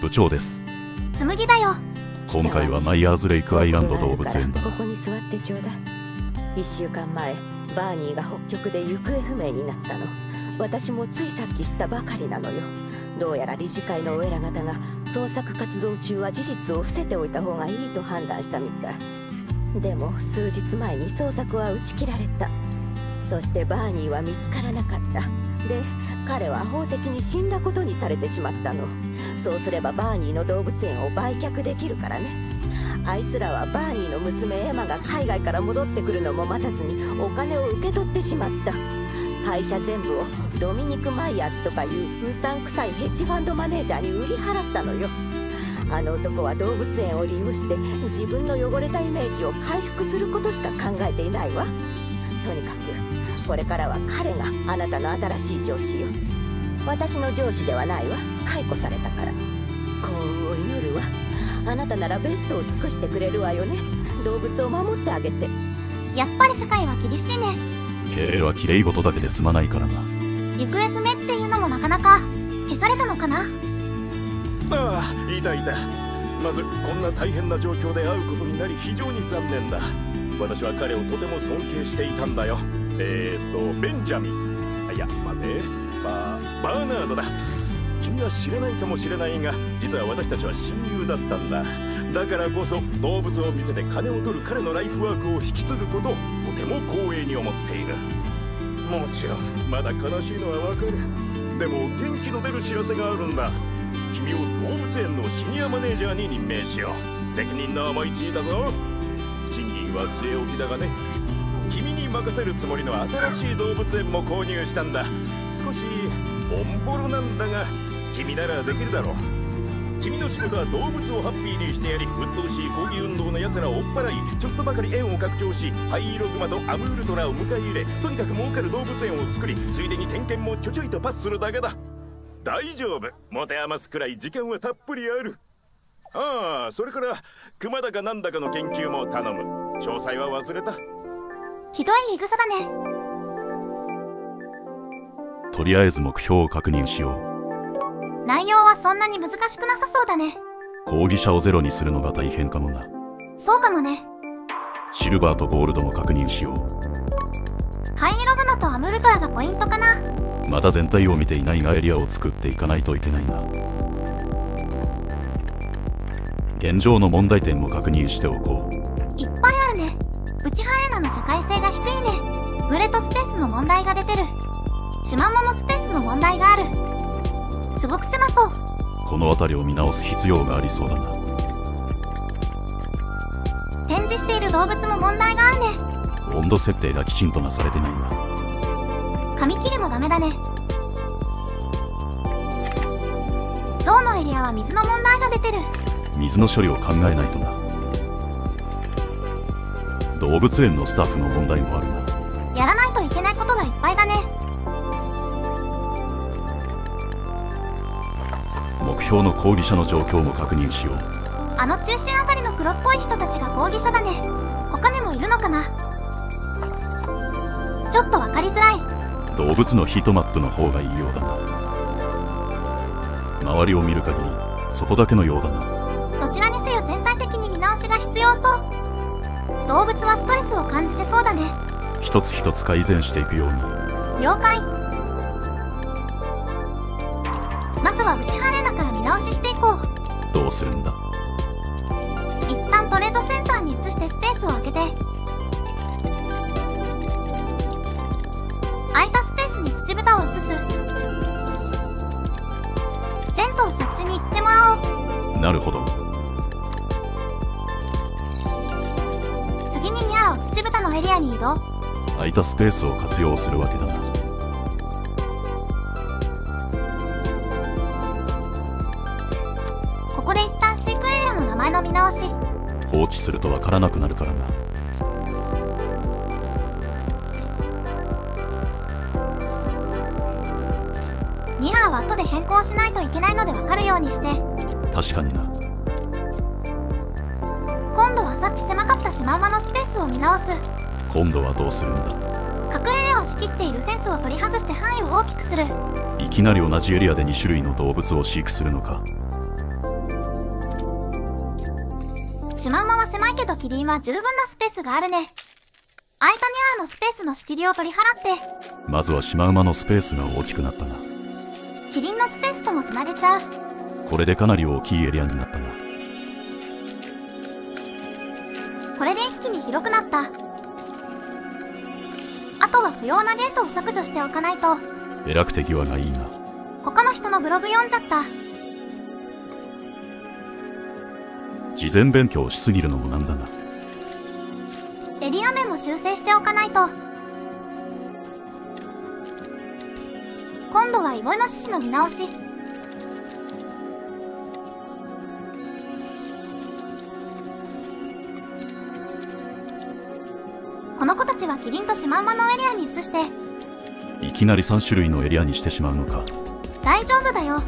部長です。紬だよ。今回はマイヤーズレイクアイランド動物園だここに座ってちょうだい。1週間前バーニーが北極で行方不明になったの。私もついさっき知ったばかりなのよ。どうやら理事会のお偉方が捜索活動中は事実を伏せておいた方がいいと判断したみたい。でも数日前に捜索は打ち切られたそしてバーニーは見つからなかった。で彼は法的に死んだことにされてしまったの。そうすればバーニーの動物園を売却できるからね。あいつらはバーニーの娘エマが海外から戻ってくるのも待たずにお金を受け取ってしまった。会社全部をドミニク・マイヤーズとかいううさんくさいヘッジファンドマネージャーに売り払ったのよ。あの男は動物園を利用して自分の汚れたイメージを回復することしか考えていないわ。とにかくこれからは彼があなたの新しい上司よ。私の上司ではないわ。解雇されたから。幸運を祈るわあなたならベストを尽くしてくれるわよね。動物を守ってあげて。やっぱり世界は厳しいね。経営は綺麗事だけで済まないからな。行方不明っていうのもなかなか。消されたのかな？ああいたいた。まずこんな大変な状況で会うことになり非常に残念だ私は彼をとても尊敬していたんだよ。えー、っとベンジャミン。あいや待て。バーバーナードだ。君は知らないかもしれないが実は私たちは親友だったんだ。だからこそ動物を見せて金を取る彼のライフワークを引き継ぐこととても光栄に思っている。もちろん。まだ悲しいのはわかる。でも元気の出る知らせがあるんだ。君を動物園のシニアマネージャーに任命しよう。責任の重い地位だぞ賃金は据え置きだがね。君に任せるつもりの新しい動物園も購入したんだ。少しオンボロなんだが君ならできるだろう。君の仕事は動物をハッピーにしてやり鬱陶しい抗議運動の奴らを追っ払いちょっとばかり縁を拡張し灰色グマとアムールトラを迎え入れとにかく儲かる動物園を作りついでに点検もちょちょいとパスするだけだ。大丈夫。持て余すくらい時間はたっぷりある。ああそれから熊だかなんだかの研究も頼む。詳細は忘れた。ひどい言い草だね。とりあえず目標を確認しよう。内容はそんなに難しくなさそうだね。抗議者をゼロにするのが大変かもな。そうかもね。シルバーとゴールドも確認しよう。灰色グマとアムルトラがポイントかな。まだ全体を見ていないがエリアを作っていかないといけないな現状の問題点も確認しておこう。いっぱいあるね。プチハエナの社会性が低いね。群れとスペースの問題が出てる。島物スペースの問題がある。すごく狭そう。この辺りを見直す必要がありそうだな。展示している動物も問題があるね。温度設定がきちんとなされてないな。紙切れもダメだね。象のエリアは水の問題が出てる水の処理を考えないとな。動物園のスタッフの問題もあるな。やらないといけないことがいっぱいだね。目標の抗議者の状況も確認しよう。あの中心あたりの黒っぽい人たちが抗議者だね。他にもいるのかな。ちょっと分かりづらい。動物のヒートマップの方がいいようだな周りを見る限りそこだけのようだなしが必要そう。動物はストレスを感じてそうだね。一つ一つ改善していくように。了解。まずは内ハレナから見直ししていこう。どうするんだ？一旦トレードセンターに移してスペースを空けて。空いたスペースに土蓋を移す。全頭そっちに行ってもらおう。なるほどアラを土蓋のエリアに移動空いたスペースを活用するわけだ。なここで一旦飼育エリアの名前の見直し。放置するとわからなくなるからな。ニハーは後で変更しないといけないので分かるようにして。確かになシマウマのスペースを見直す。今度はどうするんだ？隠れエリアを仕切っているフェンスを取り外して範囲を大きくする。いきなり同じエリアで2種類の動物を飼育するのか。シマウマは狭いけどキリンは十分なスペースがあるね。空いたニャーのスペースの仕切りを取り払って。まずはシマウマのスペースが大きくなったな。キリンのスペースともつなげちゃう。これでかなり大きいエリアになったな広くなった。あとは不要なゲートを削除しておかないと。えらく手際がいいな。他の人のブログ読んじゃった。事前勉強しすぎるのもなんだな。エリア面も修正しておかないと。今度はイボイノシシの見直しキリンとシマウマのエリアに移して。いきなり3種類のエリアにしてしまうのか。大丈夫だよ。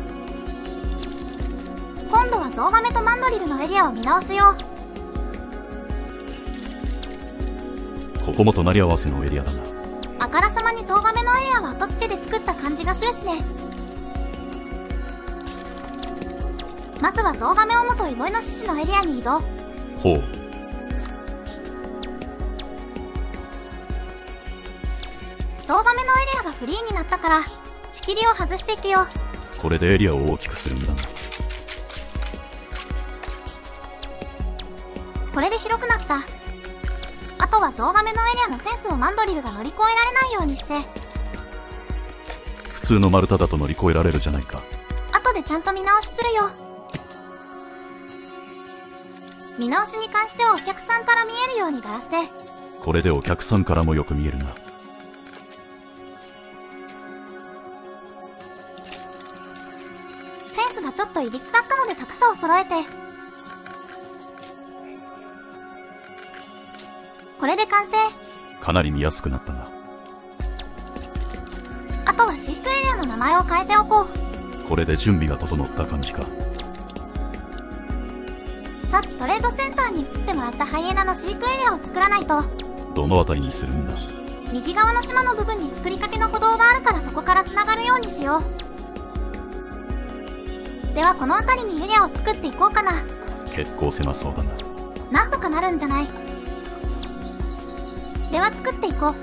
今度はゾウガメとマンドリルのエリアを見直すよ。ここも隣り合わせのエリアだな。あからさまにゾウガメのエリアは後付けで作った感じがするしね。まずはゾウガメオモとイボイノシシのエリアに移動。ほうゾウガメのエリアがフリーになったから仕切りを外していくよこれでエリアを大きくするんだなこれで広くなったあとはゾウガメのエリアのフェンスをマンドリルが乗り越えられないようにして普通の丸太だと乗り越えられるじゃないか後でちゃんと見直しするよ見直しに関してはお客さんから見えるようにガラスでこれでお客さんからもよく見えるなっといびつだったので高さを揃えて。これで完成。かなり見やすくなったな。あとは飼育エリアの名前を変えておこう。これで準備が整った感じか。さっきトレードセンターに移ってもらったハイエナの飼育エリアを作らないと。どの辺りにするんだ？右側の島の部分に作りかけの歩道があるからそこからつながるようにしようではこの辺りにエリアを作っていこうかな。結構狭そうだな。なんとかなるんじゃない？では作っていこう。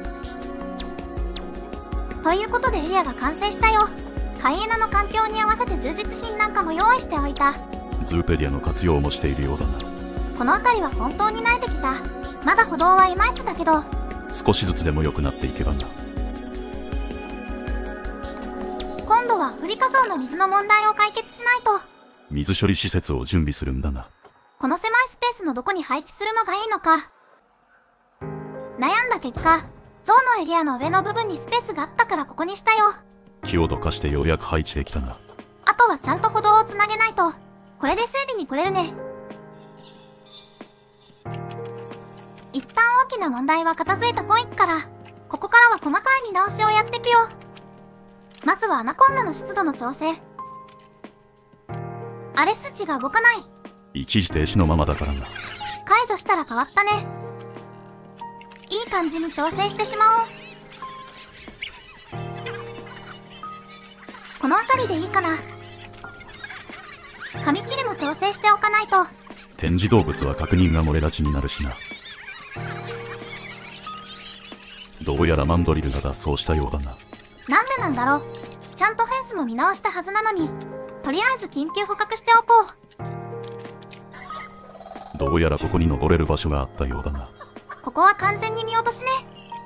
ということでエリアが完成したよ。ハイエナの環境に合わせて充実品なんかも用意しておいた。ズーペディアの活用もしているようだな。この辺りは本当に慣れてきた。まだ歩道はいまいちだけど。少しずつでも良くなっていけばなリカゾウの水の問題を解決しないと。水処理施設を準備するんだな。この狭いスペースのどこに配置するのがいいのか。悩んだ結果ゾウのエリアの上の部分にスペースがあったからここにしたよ。木をどかしてようやく配置できたな。あとはちゃんと歩道をつなげないと。これで整備に来れるね。一旦大きな問題は片付いたっぽいからここからは細かい見直しをやっていくよまずはアナコンダの湿度の調整。あれ数値が動かない。一時停止のままだからな。解除したら変わったね。いい感じに調整してしまおう。この辺りでいいかな。紙切れも調整しておかないと。展示動物は確認が漏れがちになるしな。どうやらマンドリルが脱走したようだななんでなんだろう？ちゃんとフェンスも見直したはずなのに。とりあえず緊急捕獲しておこう。どうやらここに登れる場所があったようだな。ここは完全に見落としね。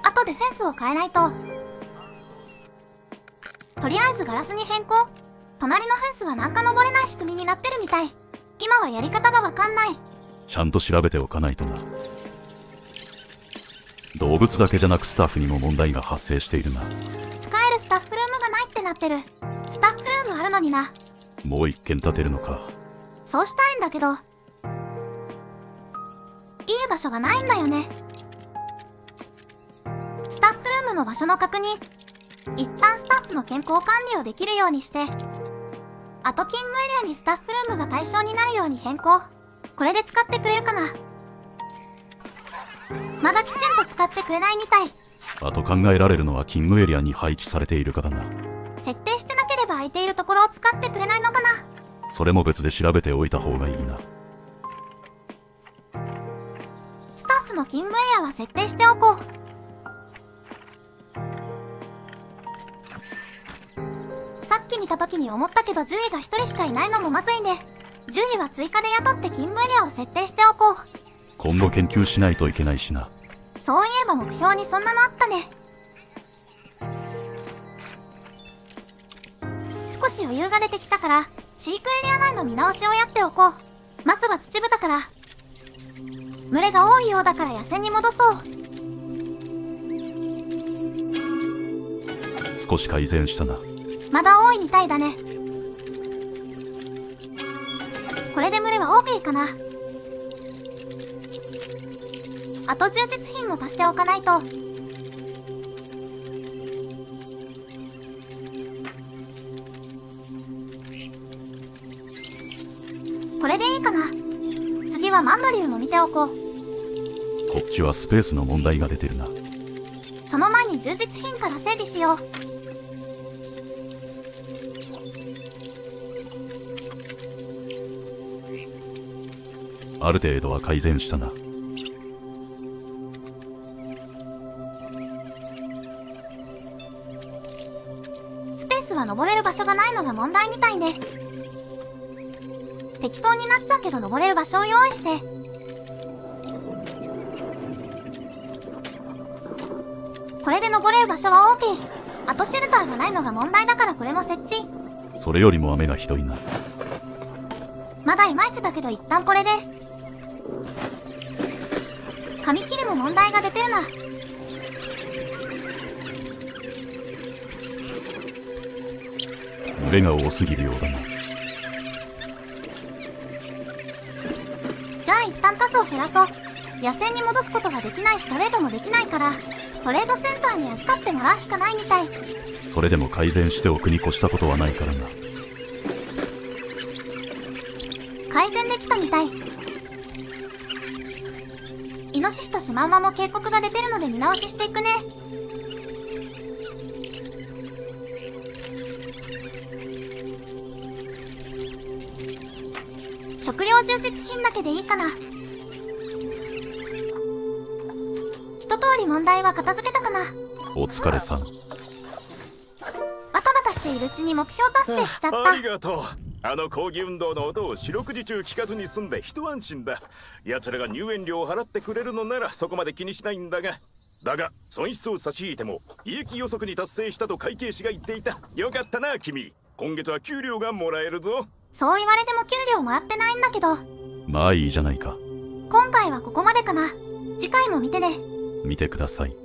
後でフェンスを変えないと。とりあえずガラスに変更。隣のフェンスはなんか登れない仕組みになってるみたい。今はやり方がわかんない。ちゃんと調べておかないとな。動物だけじゃなくスタッフにも問題が発生しているなってる。スタッフルームあるのにな。もう一軒建てるのか。そうしたいんだけど。いい場所がないんだよね。スタッフルームの場所の確認。一旦スタッフの健康管理をできるようにして。後勤務エリアにスタッフルームが対象になるように変更。これで使ってくれるかな。まだきちんと使ってくれないみたい。あと考えられるのは勤務エリアに配置されているかだな設定してなければ空いているところを使ってくれないのかな。それも別で調べておいた方がいいな。勤務エリアは設定しておこう。さっき見た時に思ったけど獣医が1人しかいないのもまずいね。獣医は追加で雇って勤務エリアを設定しておこう。今後研究しないといけないしな。そういえば目標にそんなのあったね少し余裕が出てきたから飼育エリア内の見直しをやっておこう。まずは土豚から。群れが多いようだから野戦に戻そう。少し改善したな。まだ多いみたいだね。これで群れは OK かな。あと充実品も足しておかないとマンドリルも見ておこう。こっちはスペースの問題が出てるな。その前に充実品から整理しよう。ある程度は改善したな。スペースは登れる場所がないのが問題みたいね適当になっちゃうけど登れる場所を用意して。これで登れる場所は OK あとシェルターがないのが問題だからこれも設置。それよりも雨がひどいな。まだいまいちだけど一旦これで。紙切りも問題が出てるな。群れが多すぎるようだな減らそう。野生に戻すことができないしトレードもできないからトレードセンターに預かってもらうしかないみたい。それでも改善しておくに越したことはないからな。改善できたみたい。イノシシとシマウマも警告が出てるので見直ししていくね。食料充実品だけでいいかな通り問題は片付けたかな。お疲れさん。バタバタしているうちに目標達成しちゃった。ありがとう。あの抗議運動の音を四六時中聞かずに済んで一安心だ。奴らが入園料を払ってくれるのならそこまで気にしないんだが。だが損失を差し引いても利益予測に達成したと会計士が言っていた。よかったな君。今月は給料がもらえるぞ。そう言われても給料もらってないんだけど。まあいいじゃないか。今回はここまでかな。次回も見てね見てください。